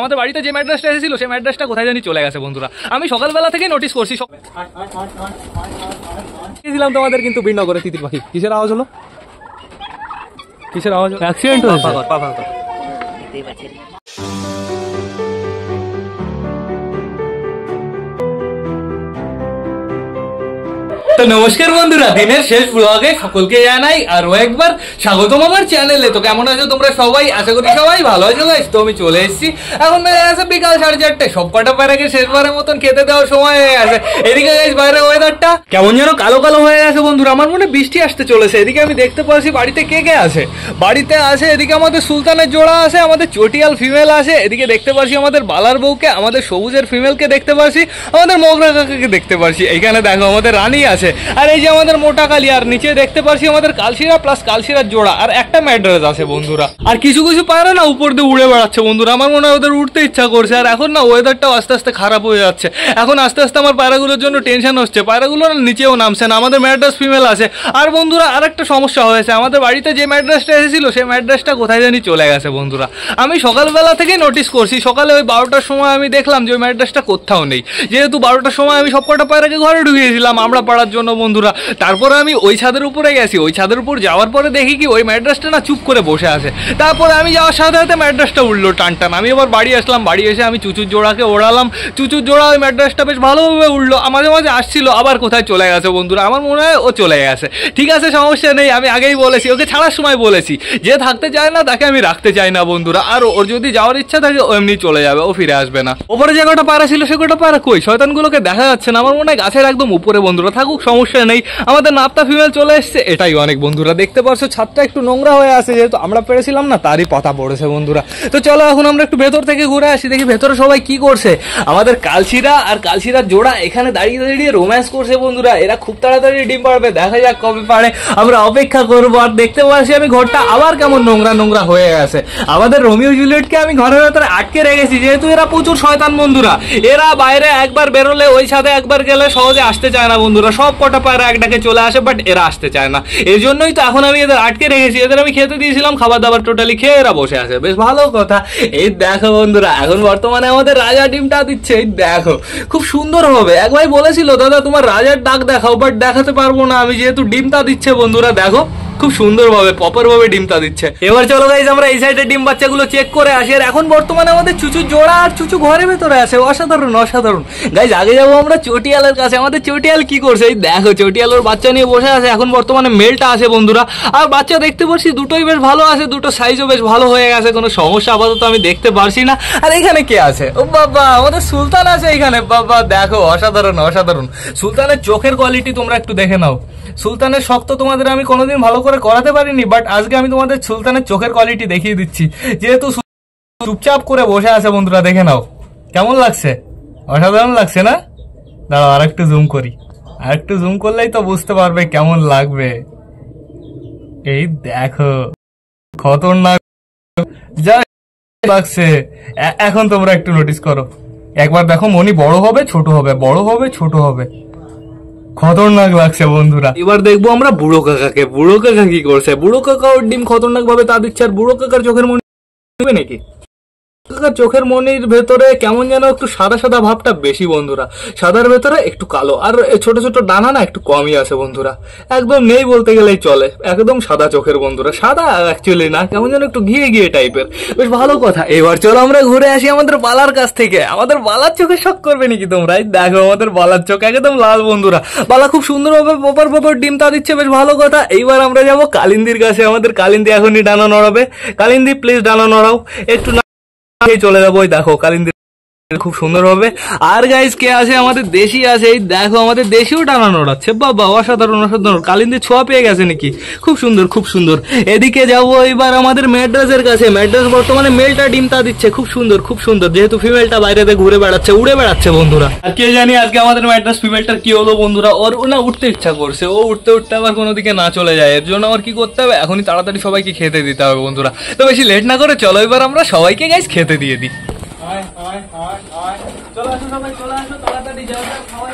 আমাদের বাড়িতে যে ম্যাড্রেসটা এসেছিল সেই ম্যাড্রেসটা কোথায় জানি চলে গেছে বন্ধুরা। আমি সকালবেলা থেকে নোটিস করছি গেছিলাম তোমাদের কিন্তু বিনগরে তিতির পাখি। কিসের আওয়াজ হলো? কিসের আওয়াজ অ্যাক্সিডেন্ট হয়েছে। তো নমস্কার বন্ধুরা, দিনের শেষ ব্লগে সকলকে জানাই আরও একবার স্বাগতম আমার চ্যানেলে তো কেমন আছো তোমরা সবাই? আশা করি সবাই ভালো আছো গাইস তো আমি চলে এসেছি। এখন গেছে বিকাল সাড়ে চারটে। সব কটা প্যারাকে শেষবারের মতন খেতে দেওয়ার সময় হয়ে গেছে। এদিকে গাইস বাইরে ওয়েদারটা কেমন যেন কালো কালো হয়ে গেছে বন্ধুরা। আমার মনে বৃষ্টি আসতে চলেছে। এদিকে আমি দেখতে পাচ্ছি বাড়িতে কে কে আছে? বাড়িতে আছে এদিকে আমাদের সুলতানের জোড়া আছে, আমাদের চটিয়াল ফিমেল আছে। এদিকে দেখতে পাচ্ছি আমাদের বালার বউকে, আমাদের সবুজের ফিমেলকে দেখতে পাচ্ছি, আমাদের মগরা কাকাকে দেখতে পাচ্ছি। এইখানে দেখো আমাদের রানী আছে। আর এই যে আমাদের মোটা কালি, আর নিচে দেখতে পারছি আমাদের কালশিরা প্লাস কালশিরার জোড়া, আর একটা ম্যাড্রেস আছে বন্ধুরা। আর কিছু কিছু পায়রা না উপর দিয়ে উড়ে বেড়াচ্ছে বন্ধুরা, আমার মনে হয় ওদের উঠতে ইচ্ছা করছে, আর এখন না ওয়েদারটাও আস্তে আস্তে খারাপ হয়ে যাচ্ছে। এখন আস্তে আস্তে আমার পায়রাগুলোর জন্য টেনশন হচ্ছে, পায়রাগুলো না নিচেও নামছে না, আমাদের ম্যাড্রেস ফিমেল আছে। আর বন্ধুরা, আরেকটা সমস্যা হয়েছে, আমাদের বাড়িতে যে ম্যাড্রেসটা এসেছিল, সেই ম্যাড্রেসটা কোথায় জানি চলে গেছে বন্ধুরা। আমি সকালবেলা থেকে নোটিস করছি, সকালে ওই বারোটার সময় আমি দেখলাম যে ওই ম্যাড্রেসটা কোথাও নেই। যেহেতু বারোটার সময় আমি সব কটা পায়রাকে ঘরে ঢুকিয়েছিলাম, আমরা পাড়ার জন্য বন্ধুরা। তারপরে আমি ওই ছাদের উপরে গেছি। ওই ছাদের উপর যাওয়ার পরে দেখি কি, ওই ম্যাড্রাসটা না চুপ করে বসে আছে। তারপরে আমি যাওয়ার সাথে সাথে ম্যাড্রাসটা উঠল টান টান আমি এবার বাড়ি আসলাম। বাড়ি এসে আমি চুচুর জোড়াকে ওড়ালাম। চুচুর জোড়া ওই ম্যাড্রেসটা বেশ ভালোভাবে উঠল মাঝে মাঝে আসছিল, আবার কোথায় চলে গেছে বন্ধুরা? আমার মনে হয় ও চলে গেছে। ঠিক আছে, সমস্যা নেই, আমি আগেই বলেছি। ওকে ছাড়ার সময় বলেছি। যে থাকতে চায় না, তাকে আমি রাখতে চাই না বন্ধুরা। আর ওর যদি যাওয়ার ইচ্ছা থাকে, ও এমনি চলে যাবে, ও ফিরে আসবে না। ওপরে যে কটা পাড়া ছিল, সে কটা পাড়া কই? শয়তানগুলোকে দেখা যাচ্ছে না। আমার মনে হয় গাছের একদম উপরে বন্ধুরা। থাকুক সমস্যা নেই। আমাদের নাপ্তা ফিমেল চলে এসছে। এটাই অনেক বন্ধুরা, দেখতে পারছ, ছাদটা একটু নোংরা হয়ে আছে, যেহেতু আমরা পেরেছিলাম না, তারই পাতা পড়েছে বন্ধুরা। তো চলো এখন আমরা একটু ভেতর থেকে ঘুরে আসি, দেখি ভেতরে সবাই কি করছে। আমাদের কালশিরা আর কালশিরার জোড়া এখানে দাঁড়িয়ে দাঁড়িয়ে রোম্যান্স করছে বন্ধুরা। এরা খুব তাড়াতাড়ি ডিম পারবে দেখা যাক কবে পারে। আমরা অপেক্ষা করব, আর দেখতে পাচ্ছি আমি ঘরটা আবার কেমন নোংরা নোংরা হয়ে গেছে। আমাদের রোমিও জুলিয়েটকে আমি ঘরের ভেতরে আটকে রেখেছি, যেহেতু এরা প্রচুর শয়তান বন্ধুরা। এরা বাইরে একবার বেরোলে, ওই সাথে একবার গেলে সহজে আসতে চায় না বন্ধুরা, সব কটা পায়রা এক ডাকে চলে আসে বাট এরা আসতে চায় না। এই জন্যই তো এখন আমি এদের আটকে রেখেছি। এদের আমি খেতে দিয়েছিলাম খাবার দাবার টোটালি খেয়ে এরা বসে আছে। বেশ ভালো কথা। এই দেখো বন্ধুরা, এখন বর্তমানে আমাদের রাজা ডিমটা দিচ্ছে। এই দেখো, খুব সুন্দর হবে। এক ভাই বলেছিল, দাদা, তোমার রাজার ডাক দেখাও বাট দেখাতে পারব না। আমি যেহেতু ডিমটা দিচ্ছে বন্ধুরা, দেখো। খুব সুন্দর ভাবে প্রপার ভাবে ডিমটা দিচ্ছে। এবার চলো গাইজ আমরা এই সাইডে ডিম বাচ্চাগুলো চেক করে আসি। আর এখন বর্তমানে আমাদের চুচু জোড়া আর চুচু ঘরের ভেতরে আছে। অসাধারণ অসাধারণ। গাইজ আগে যাব আমরা চটিয়ালের কাছে। আমাদের চটিয়াল কি করছে? এই দেখো, চটিয়াল ওর বাচ্চা নিয়ে বসে আছে। এখন বর্তমানে মেলটা আছে, বন্ধুরা। আর বাচ্চা দেখতে পাচ্ছি, দুটোই বেশ ভালো আছে। দুটো সাইজও বেশ ভালো হয়ে গেছে। কোনো সমস্যা আপাতত আমি দেখতে পারছি না। আর এখানে কে আছে? ও বাবা, আমাদের সুলতান আছে এখানে। বাবা, দেখো, অসাধারণ অসাধারণ। সুলতানের চোখের কোয়ালিটি তোমরা একটু দেখে নাও। সুলতানের শক্ত তোমাদের আমি কোনোদিন ভালো করে করাতে পারিনি বাট আজকে আমি তোমাদের সুলতানের চোখের কোয়ালিটি দেখিয়ে দিচ্ছি। যেহেতু চুপচাপ করে বসে আছে বন্ধুরা, দেখে নাও। কেমন লাগছে? অসাধারণ লাগছে না? দাঁড়াও আর একটু জুম করি। আর একটু জুম করলেই তো বুঝতে পারবে কেমন লাগবে। এই দেখো, খতরনাক যা লাগছে। এখন তোমরা একটু নোটিস করো। একবার দেখো মনি বড় হবে, ছোট হবে, বড় হবে, ছোট হবে। খতরনাক লাগছে বন্ধুরা। এবার দেখব আমরা বুড়ো কাকাকে। বুড়ো কাকা কি করছে? বুড়ো কাকা ওর ডিম খতরনাক ভাবে তা দিচ্ছে আর বুড়ো কাকার চোখের মনে নাকি? চোখের মনির ভেতরে কেমন যেন একটু সাদা সাদা ভাবটা বেশি বন্ধুরা। সাদার ভেতরে একটু কালো, আর ছোট ছোট ডানা না একটু কমই আছে বন্ধুরা। একদম নেই বলতে গেলেই চলে, একদম সাদা চোখের বন্ধুরা। সাদা অ্যাকচুয়ালি না, কেমন যেন একটু ঘিয়ে গিয়ে টাইপের বেশ ভালো কথা, এবার চলো আমরা ঘুরে আসি আমাদের বালার কাছ থেকে। আমাদের বালার চোখে শখ করবে নাকি তোমরা? দেখো আমাদের বালার চোখ একদম লাল বন্ধুরা। বালা খুব সুন্দরভাবে প্রপার প্রপার ডিম তা দিচ্ছে, বেশ ভালো কথা। এইবার আমরা যাব কালিন্দির কাছে, আমাদের কালিন্দি এখনই ডানা নড়াবে। কালিন্দি প্লিজ ডানা নড়াও। একটু চলে যাব দেখো কালিন্দি খুব সুন্দর হবে। আর গাইজ কে আছে? আমাদের দেশি আছে। এই দেখো, আমাদের দেশিও টানা নড়াচ্ছে বাবা, অসাধারণ অসাধারণ। কালিন্দি ছোঁয়া পেয়ে গেছে নাকি? খুব সুন্দর খুব সুন্দর। এদিকে যাব এবার আমাদের ম্যাড্রাসের কাছে। ম্যাড্রাস বর্তমানে মেলটা ডিমটা দিচ্ছে। খুব সুন্দর খুব সুন্দর। যেহেতু ফিমেলটা বাইরেতে ঘুরে বেড়াচ্ছে, উড়ে বেড়াচ্ছে বন্ধুরা। আর কে জানি আজকে আমাদের ম্যাড্রাস ফিমেলটার কি হলো বন্ধুরা? ওর না উঠতে ইচ্ছা করছে। ও উঠতে উঠতে আবার কোনো দিকে না চলে যায়। এর জন্য আমার কি করতে হবে? এখনই তাড়াতাড়ি সবাইকে খেতে দিতে হবে বন্ধুরা। তো বেশি লেট না করে চলো এবার আমরা সবাইকে গাইস খেতে দিয়ে দিই। আয় আয় আয় চলে আসো সবাই, চলে আসো। তাড়াতাড়ি যা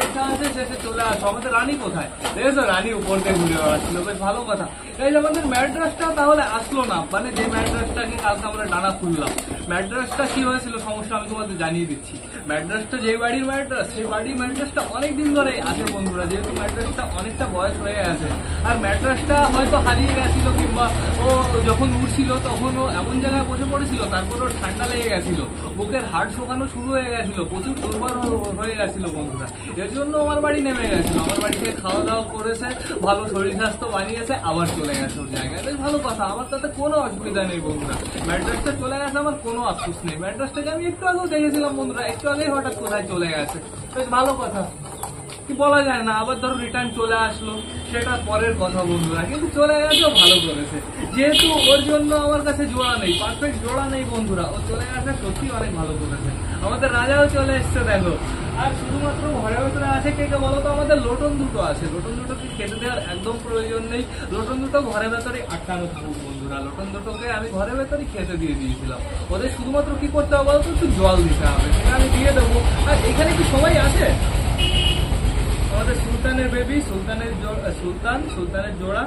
ইচ্ছা আছে, শেষে চলে আসো। আমাদের রানী কোথায়? দেখেছ, রানী উপর দিয়ে ঘুরে বেড়াচ্ছিল বেশ ভালো কথা। এই আমাদের ম্যাড্রাসটা তাহলে আসলো না। মানে যে ম্যাড্রাসটাকে কালকে আমরা ডানা খুললাম। ম্যাড্রাসটা কি হয়েছিল সমস্যা আমি তোমাদের জানিয়ে দিচ্ছি। ম্যাড্রাসটা যে বাড়ির ম্যাড্রাস সেই বাড়ির ম্যাড্রাসটা অনেক দিন ধরে আছে বন্ধুরা। যেহেতু ম্যাড্রাসটা অনেকটা বয়স হয়ে আছে আর ম্যাড্রাসটা হয়তো হারিয়ে গেছিল কিংবা ও যখন উঠছিল তখন ও এমন জায়গায় বসে পড়েছিল, তারপর ওর ঠান্ডা লেগে গেছিল। বুকের হাড় শোকানো শুরু হয়ে গেছিল। প্রচুর দুর্বল হয়ে গেছিল বন্ধুরা। এর জন্য আমার বাড়ি নেমে গেছিল। আমার বাড়িতে খাওয়া দাওয়া করেছে, ভালো শরীর স্বাস্থ্য বানিয়েছে, আবার চলে গেছে ওর জায়গায়। ভালো কথা, আমার তাতে কোনো অসুবিধা নেই বন্ধুরা। ম্যাড্রাসটা চলে গেছে, আমার কোনো আফসোস নেই। ম্যাড্রাসটাকে আমি একটু আগেও দেখেছিলাম বন্ধুরা, একটু আগেই হঠাৎ কোথায় চলে গেছে। বেশ ভালো কথা। কি বলা যায় না, আবার ধরো রিটার্ন চলে আসলো। সেটা পরের কথা বন্ধুরা, কিন্তু চলে গেছেও ভালো করেছে। যেহেতু ওর জন্য আমার কাছে জোড়া নেই পারফেক্ট জোড়া নেই বন্ধুরা, ও চলে গেছে সত্যি অনেক ভালো করেছে। আমাদের রাজাও চলে এসছে, দেখো। আর শুধুমাত্র ঘরের ভেতরে আছে কে কে বলো তো? আমাদের লোটন দুটো আছে। লোটন দুটোকে খেতে দেওয়ার একদম প্রয়োজন নেই। লোটন দুটো ঘরের ভেতরে আটকানো থাকুক বন্ধুরা। লোটন দুটোকে আমি ঘরের ভেতরে খেতে দিয়ে দিয়েছিলাম। ওদের শুধুমাত্র কি করতে হবে বলতো? একটু জল দিতে হবে। সেটা আমি দিয়ে দেবো। আর এখানে কি সবাই আছে? আমাদের সুলতানের বেবি সুলতানের সুলতান, সুলতানের জোড়া।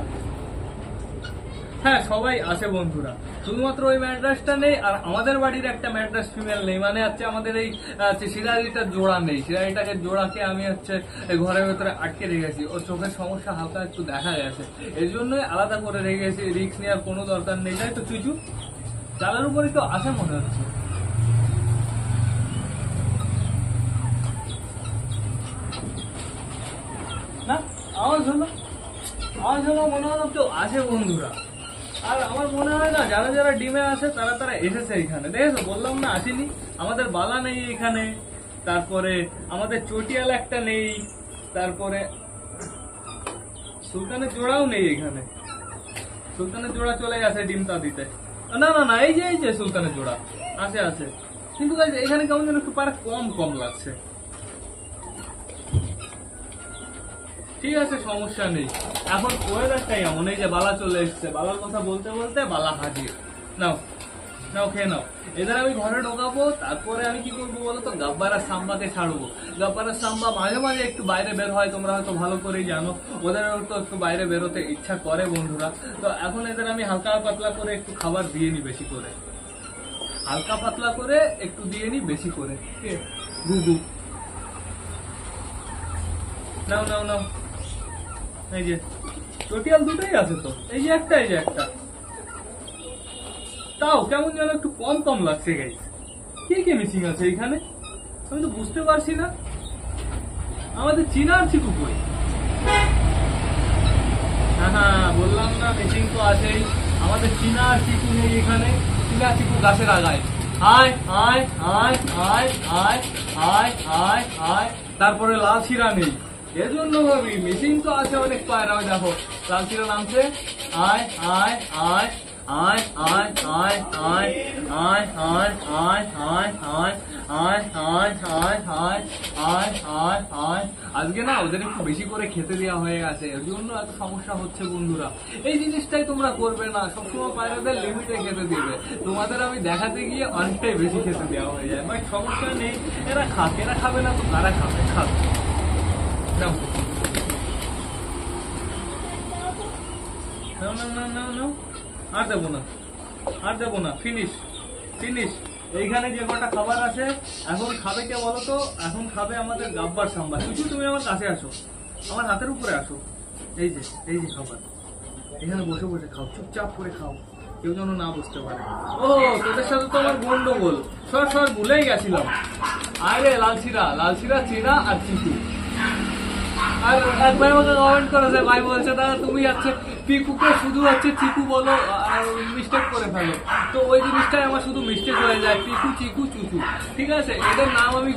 হ্যাঁ সবাই আছে বন্ধুরা। শুধুমাত্র ওই ম্যাড্রাসটা নেই, আর আমাদের বাড়ির একটা ম্যাড্রাস ফিমেল নেই। মানে হচ্ছে আমাদের এই হচ্ছে সিরাজিটার জোড়া নেই। সিরাজিটাকে জোড়াকে আমি হচ্ছে ঘরের ভেতরে আটকে রেখেছি। ওর চোখের সমস্যা হালকা একটু দেখা গেছে। এই জন্যই আলাদা করে রেখেছি রিক্স নেওয়ার কোনো দরকার নেই। তাই তো, চুচু? চালের উপরই তো আছে মনে হচ্ছে। না? আওয়াজ হলো? আওয়াজ হলো মনে হলো কেউ আছে বন্ধুরা। আর আমার মনে হয় না, যারা যারা ডিমে আছে তারা তারা এসেছে এখানে। দেখেছ বললাম না, আসেনি। আমাদের বালা নেই এখানে, তারপরে আমাদের চটিয়াল একটা নেই, তারপরে সুলতানের জোড়াও নেই এখানে। সুলতানের জোড়া চলে গেছে ডিমটা দিতে না না না, এই যে এই যে সুলতানের জোড়া। আছে আছে। কিন্তু এখানে কেমন যেন একটু কম কম লাগছে। ঠিক আছে, সমস্যা নেই। এখন ওয়েদারটাই এমন, এই যে বালা চলে এসছে। বালার কথা বলতে বলতে বালা হাজির। নাও নাও, খেয়ে নাও। এদের আমি ঘরে ঢোকাবো, তারপরে আমি কি করব বলো তো? গাব্বারা সাম্বাকে ছাড়বো। গাব্বারা সাম্বা মাঝে মাঝে একটু বাইরে বের হয়, তোমরা হয়তো ভালো করেই জানো। ওদের তো একটু বাইরে বেরোতে ইচ্ছা করে বন্ধুরা। তো এখন এদের আমি হালকা পাতলা করে একটু খাবার দিয়ে নি বেশি করে। হালকা পাতলা করে একটু দিয়ে নি বেশি করে। কে? গুগু নাও নাও নাও। এই যে টোটিয়াল দুটোই আছে তো। এই যে একটা, এই যে একটা। তাও কেমন যেন একটু কম কম লাগছে গাইস কি কি মিসিং আছে আমি তো বুঝতে পারছি না। আমাদের চীনা কই হ্যাঁ হ্যাঁ বললাম না মিসিং তো আছেই। আমাদের চীনা আর চিকু নেই এখানে। চীনা চিকু গাছের আয় আয় আয় আয় আয় আয় আয় আয়। তারপরে লাল শিরা নেই। এজন্য ভাবি মিসিং তো আছে অনেক দেখো নামছে আয় আয় আয় আয় আয় আয় আয় আয় আয় আয় আয় আয় আয় আয় আয় আয় আয় আয় আয় আজকে না ওদের একটু বেশি করে খেতে দেওয়া হয়ে গেছে এর জন্য এত সমস্যা হচ্ছে বন্ধুরা এই জিনিসটাই তোমরা করবে না সবসময় পায়রাদের লিমিটে খেতে দিবে তোমাদের আমি দেখাতে গিয়ে অনেকটাই বেশি খেতে দেওয়া হয়ে যায় বাট সমস্যা নেই এরা খাক এরা খাবে না তো কারা খাবে খাক নাও নাও নাও নাও নাও নাও আর দেবো না। আর দেবো না। ফিনিশ ফিনিশ এইখানে যে কটা খাবার আছে, এখন খাবে কে বলো তো? এখন খাবে আমাদের গাব্বার সাম্বার কিছু তুমি আমার কাছে আসো। আমার হাতের উপরে আসো। এই যে এই যে খাবার। এখানে বসে বসে খাও। চুপচাপ করে খাও। কেউ যেন না বুঝতে পারে। ও, তোদের সাথে তো আমার গন্ডগোল। সর সর, ভুলেই গেছিলাম। আরে লালচিরা লালচিরা চিরা আর চিকু তুমি পিকুকে শুধু হচ্ছে চিকু বলো আর মিস্টেক করে তো ওই জিনিসটাই আমার শুধু মিস্টেক হয়ে যায় চিকু, চুচু। ঠিক আছে? এদের নাম আমি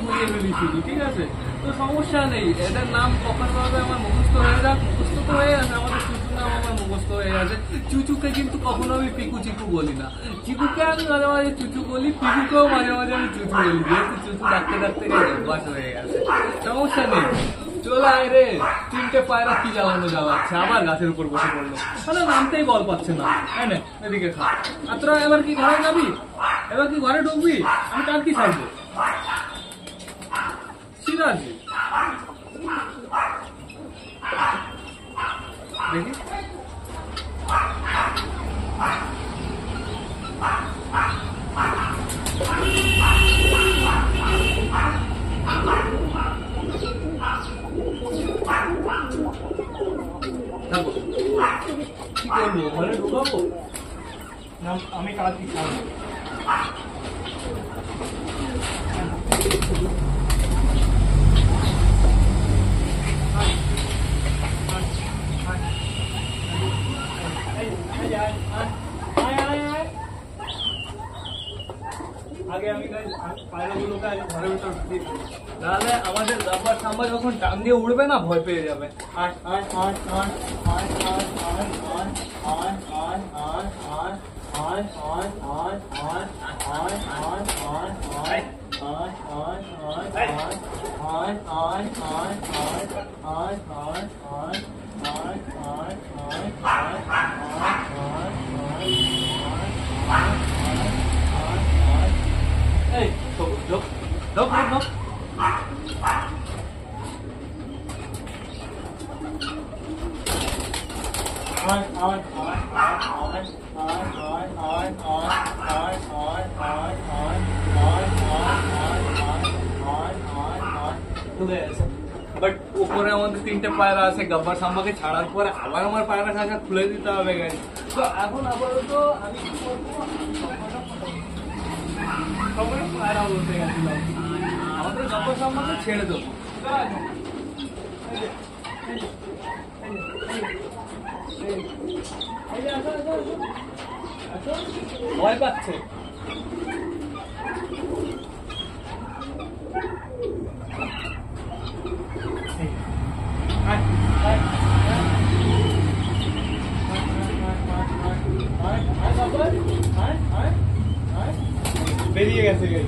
ঠিক আছে? তো সমস্যা নেই, এদের নাম আমার মুখস্থ হয়ে হয়ে চুচু নাম আমার মুখস্থ হয়ে গেছে চুচুকে কিন্তু কখনো আমি পিকু, চিকু বলি না। চিকুকে আমি মাঝে মাঝে চুচু বলি, পিকুকেও মাঝে মাঝে আমি চুচু বলি, যেহেতু চুচু ডাকতে ডাকতে অভ্যাস হয়ে গেছে। সমস্যা নেই। তিনটে পায়রা কি জ্বালানো জ্বালাচ্ছে? আবার গাছের উপর বসে পড়ল। মানে নামতেই বল পাচ্ছে না। এদিকে খা। এবার কি ঘরে যাবি? এবার কি ঘরে ঢুকবি? আমি তার কি ঠিক আছে দেখি কি করব ঘরে ঢুকাবো না আমি কালকে খাব আগে আমি পায়রাগুলোকে আগে ঘরের ভিতর ঢুকিয়ে দিই। নাহলে আমাদের গাব্বার সাম্বা যখন টান দিয়ে উড়বে না ভয় পেয়ে যাবে আয় আয় আয় আয় আয় আয় আয় আয় আয় আয় আয় আয় আয় আয় আয় আয় আয় আয় আয় আয় আয় আয় আয় আয় আয় আয় আয় আয় আয় আয় এই ঢোক ঢোক ঢোক ঢোক ঢোক বাট উপরে আমাদের তিনটে পায়রা আছে গাব্বার সাম্বাকে ছাড়ার পরে আবার আমার পায়রা খাঁচা খুলে দিতে হবে গাইজ তো এখন আপাতত আমি কি করব সবার পায়রা উল্টে গেছিল। আমাদের যত সম্ভব ছেড়ে দেবো। ভয় পাচ্ছে। বেরিয়ে গেছে গাই।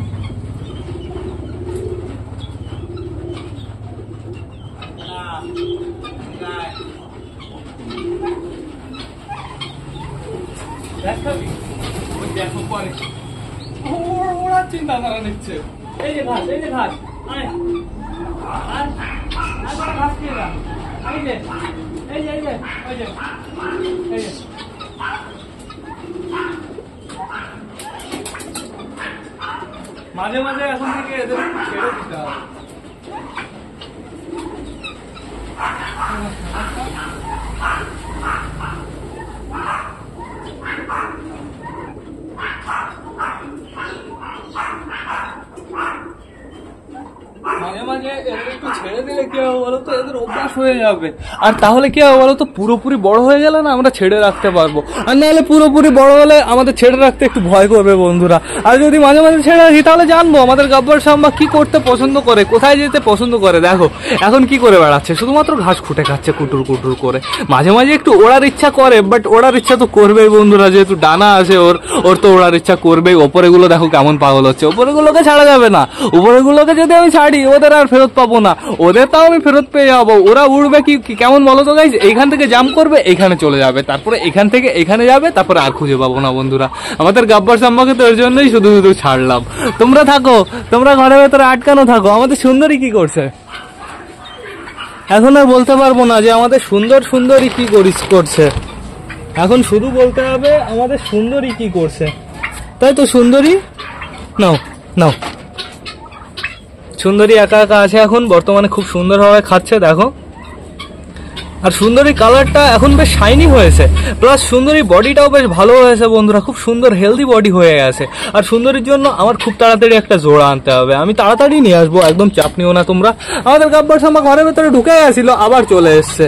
দেখাবি দেখো পরে। ওর- চিন্তা ধারা নিচ্ছে। এই যে ঘাস এই যে তোরা ঘাস খেয়ে এই যে এই যে এই যে এই যে এই যে মাঝে মাঝে এখন থেকে এদের ছেড়ে দিতে হবে মাঝে মাঝে এদের একটু ছেড়ে দিলে কি হবে বলতো এদের অভ্যাস হয়ে যাবে। আর তাহলে কি হবে বলতো? পুরোপুরি বড় হয়ে গেলে না আমরা ছেড়ে রাখতে পারব। আর নাহলে পুরোপুরি বড় হলে আমাদের ছেড়ে রাখতে একটু ভয় করবে বন্ধুরা। আর যদি মাঝে মাঝে ছেড়ে রাখি, তাহলে জানব আমাদের গাব্বর সাম্বা কি করতে পছন্দ করে, কোথায় যেতে পছন্দ করে। দেখো, এখন কি করে বেড়াচ্ছে? শুধুমাত্র ঘাস খুঁটে খাচ্ছে কুটুর কুটুর করে। মাঝে মাঝে একটু ওড়ার ইচ্ছা করে বাট ওড়ার ইচ্ছা তো করবেই বন্ধুরা, যেহেতু ডানা আছে, ওর ওর তো ওড়ার ইচ্ছা করবেই। ওপরেগুলো দেখো কেমন পাগল হচ্ছে। ওপরেগুলোকে ছাড়া যাবে না। উপরেগুলোকে যদি আমি ছাড়ি, ওদের আর ফেরত পাবো না। ওদের তাও আমি ফেরত পেয়ে যাব। ওরা উড়বে কি কেমন বলো তো গাইজ এইখান থেকে জাম্প করবে এখানে চলে যাবে। তারপরে এখান থেকে এখানে যাবে, তারপরে আর খুঁজে পাবো না বন্ধুরা। আমাদের গাব্বার সাম্বাকে তো এর জন্যই শুধু শুধু ছাড়লাম। তোমরা থাকো, তোমরা ঘরের ভেতরে আটকানো থাকো। আমাদের সুন্দরী কি করছে? এখন আর বলতে পারব না যে আমাদের সুন্দর সুন্দরী কি করিস করছে। এখন শুধু বলতে হবে, আমাদের সুন্দরী কি করছে। তাই তো সুন্দরী? নাও নাও। সুন্দরী একা একা আছে এখন, বর্তমানে খুব সুন্দরভাবে খাচ্ছে, দেখো। আর সুন্দরী কালারটা এখন বেশ শাইনি হয়েছে। প্লাস সুন্দরী বডিটাও বেশ ভালো হয়েছে বন্ধুরা, খুব সুন্দর হেলদি বডি হয়ে গেছে। আর সুন্দরীর জন্য আমার খুব তাড়াতাড়ি একটা জোড়া আনতে হবে। আমি তাড়াতাড়ি নিয়ে আসব, একদম চাপ নিও না তোমরা। আমাদের গাব্বার সাম্বা ঘরের ভেতরে ঢুকে গেছিল, আবার চলে এসছে।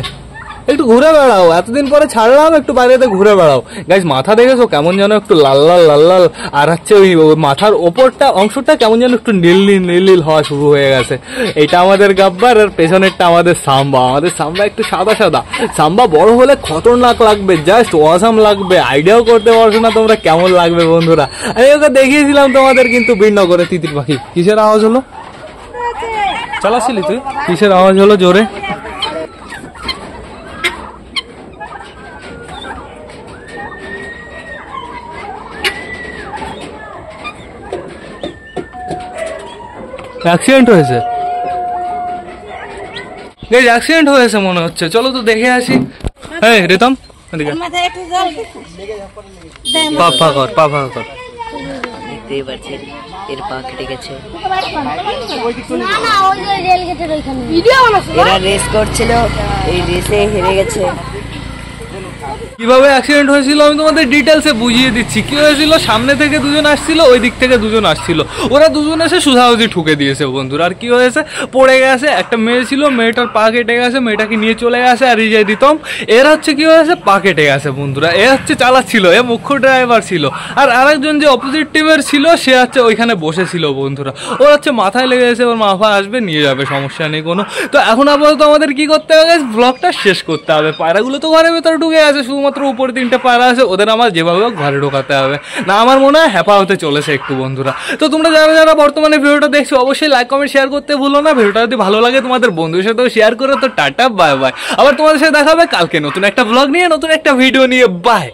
একটু ঘুরে বেড়াও এতদিন পরে ছাড়লাম একটু বাইরেতে ঘুরে বেড়াও। গাইজ মাথা দেখেছ কেমন যেন একটু লাল লাল লাল লাল আর হচ্ছে ওই মাথার ওপরটা অংশটা কেমন যেন একটু নীল নীল নীল নীল হওয়া শুরু হয়ে গেছে। এটা আমাদের গাব্বার আর পেছনেরটা আমাদের সাম্বা। আমাদের সাম্বা একটু সাদা সাদা। সাম্বা বড় হলে খতরনাক লাগবে জাস্ট অসাম লাগবে। আইডিয়াও করতে পারছ না তোমরা কেমন লাগবে বন্ধুরা? আমি ওকে দেখিয়েছিলাম তোমাদের কিন্তু বিনগরে তিতির পাখি। কিসের আওয়াজ হলো? চালাচ্ছিলি তুই? কিসের আওয়াজ হলো জোরে? অ্যাক্সিডেন্ট হয়েছে। এই অ্যাক্সিডেন্ট হয়েছে মনে হচ্ছে। চলো তো দেখে আসি। এই রিতম এদিকে। মাথায় একটু জল দেন পা পা কর পা পা কর। দেখতেই পাচ্ছেন এর পা কেটে গেছে। না না ওই যে রেল গেটের ওইখানে। ভিডিও বানাচ্ছো এরা রেস করছিল এই রেসে হেরে গেছে। কীভাবে অ্যাক্সিডেন্ট হয়েছিল আমি তোমাদের ডিটেলসে বুঝিয়ে দিচ্ছি। কি হয়েছিল? সামনে থেকে দুজন আসছিল, ওই দিক থেকে দুজন আসছিল। ওরা দুজন এসে সুধাউজি ঠুকে দিয়েছে বন্ধুরা। আর কি হয়েছে? পড়ে গেছে, একটা মেয়ে ছিল, মেয়েটার পা কেটে গেছে, মেয়েটাকে নিয়ে চলে গেছে, আর রিজাই দিতম। এর হচ্ছে কি হয়েছে? পা কেটে গেছে বন্ধুরা। এ হচ্ছে চালাচ্ছিল, এ মুখ্য ড্রাইভার ছিল। আর আরেকজন যে অপোজিট টিমের ছিল, সে হচ্ছে ওইখানে বসেছিল বন্ধুরা। ওর হচ্ছে মাথায় লেগে গেছে, ওর মাথা আসবে, নিয়ে যাবে, সমস্যা নেই কোনো। তো এখন আপাতত আমাদের কি করতে হবে ব্লগটা শেষ করতে হবে। পায়রাগুলো তো ঘরের ভেতরে ঢুকে আছে, শুধুমাত্র উপরে তিনটে পায়রা আছে, ওদের আমার যেভাবে হোক ঘরে ঢোকাতে হবে। না, আমার মনে হয় হ্যাপা হতে চলেছে একটু, বন্ধুরা। তো তোমরা যারা যারা বর্তমানে ভিডিওটা দেখছ, অবশ্যই লাইক কমেন্ট শেয়ার করতে ভুলো না। ভিডিওটা যদি ভালো লাগে তোমাদের বন্ধুর সাথেও শেয়ার করো। তো টাটা বাই বাই আবার তোমাদের সাথে দেখাবে কালকে নতুন একটা ব্লগ নিয়ে, নতুন একটা ভিডিও নিয়ে। বাই